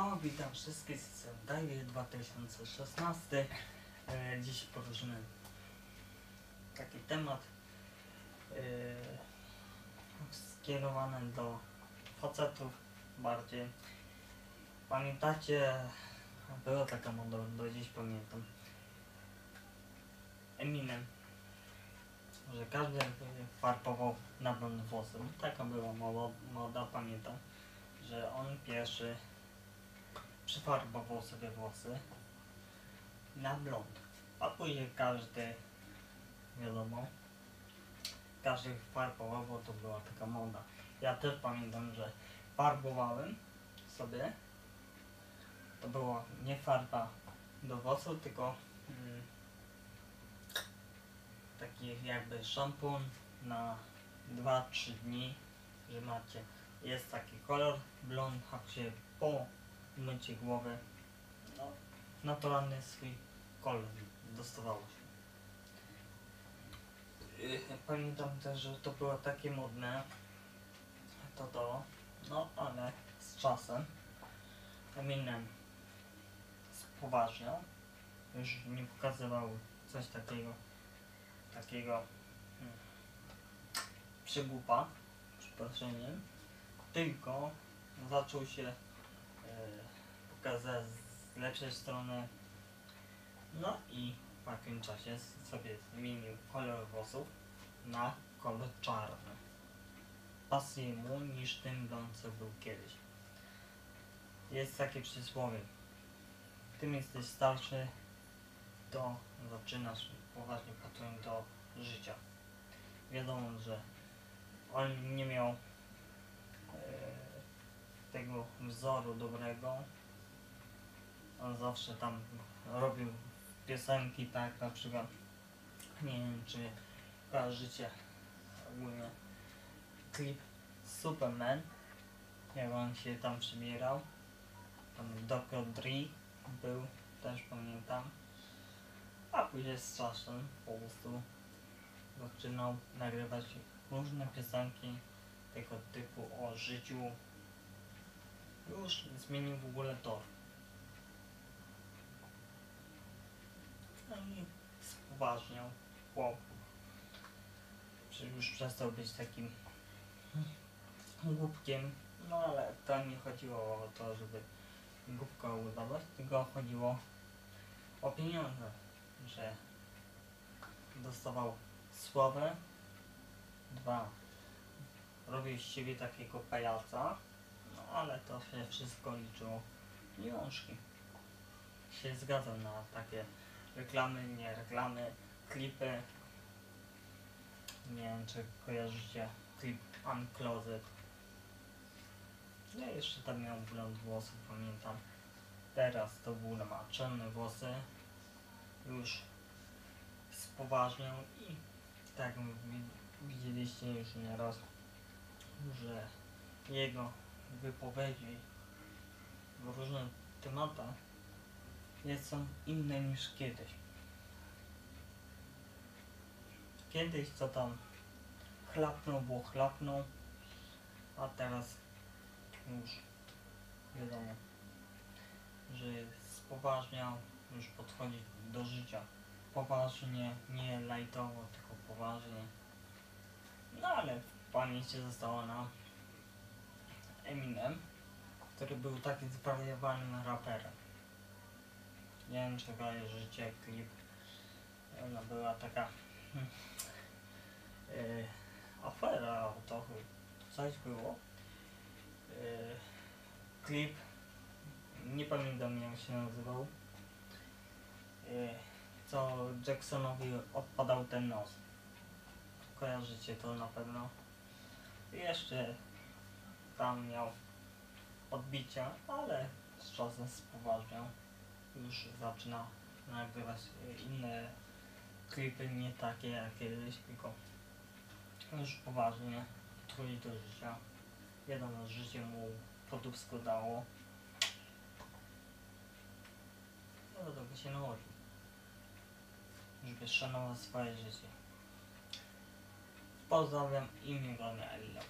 No, witam wszystkich z Daily 2016. E, dziś poruszymy taki temat e, skierowany do facetów bardziej. Pamiętacie, była taka moda, do dziś pamiętam. Eminem, że każdy farbował na blond włosy. Taka była moda, moda, pamiętam, że on pierwszy przyfarbował sobie włosy na blond, a później każdy, wiadomo, każdy farbował, bo to była taka moda. Ja też pamiętam, że farbowałem sobie, to była nie farba do włosów, tylko mm, taki jakby szampon na 2-3 dni, że macie, jest taki kolor blond, a się po mycie głowy, no, naturalny swój kolor dostawało się. Yy, Pamiętam też, że to było takie modne, to to, no ale z czasem. Eminem spoważniał, już nie pokazywał coś takiego, takiego hmm, przygłupa, przeproszeniem, tylko zaczął się e, pokazać z lepszej strony. No i w pewnym czasie sobie zmienił kolor włosów na kolor czarny. Pasuje mu niż ten blond, co był kiedyś. Jest takie przysłowie. Tym jesteś starszy, to zaczynasz poważnie podchodzić do życia. Wiadomo, że on nie miał e, tego wzoru dobrego. On zawsze tam robił piosenki, tak, na przykład, nie wiem, czy kojarzycie ogólnie klip Superman, jak on się tam przybierał. Tam Dr. Dre był, też pamiętam. A później z czasem po prostu zaczynał nagrywać różne piosenki tego typu o życiu. Już zmienił w ogóle tor. No i spoważniał chłop. Już przestał być takim głupkiem. No ale to nie chodziło o to, żeby głupko udawać, tylko chodziło o pieniądze, że dostawał sławę, dwa, robił z siebie takiego pajaca, no ale to się wszystko liczyło pieniążki. Się zgadzał na takie reklamy, nie reklamy, klipy. Nie wiem, czy kojarzycie klip Uncloset. Ja jeszcze tam miał blond włosów, pamiętam. Teraz to ogóle ma czarne włosy. Już spoważniał i tak widzieliście już nieraz, że jego wypowiedzi w różnych tematach są inne niż kiedyś. Kiedyś co tam chlapnął, było chlapnął, a teraz już wiadomo, że spoważniał, już podchodzi do życia poważnie, nie lajtowo, tylko poważnie. No ale w pamięci zostało nam Eminem, który był takim zwariowanym raperem. Nie wiem czy kojarzycie klip. Ona była taka e, afera o to, coś było. E, klip, nie pamiętam jak się nazywał. E, co Jacksonowi odpadał ten nos. Kojarzycie to na pewno. I jeszcze tam miał odbicia, ale z czasem spoważniał. Już zaczyna nagrywać inne klipy, nie takie jak kiedyś, tylko już poważnie podchodzi do życia. Wiadomo, życie mu podupsko dało. No do tego się nałożył żeby szanował swoje życie. Pozdrawiam i miłego dnia, Ella.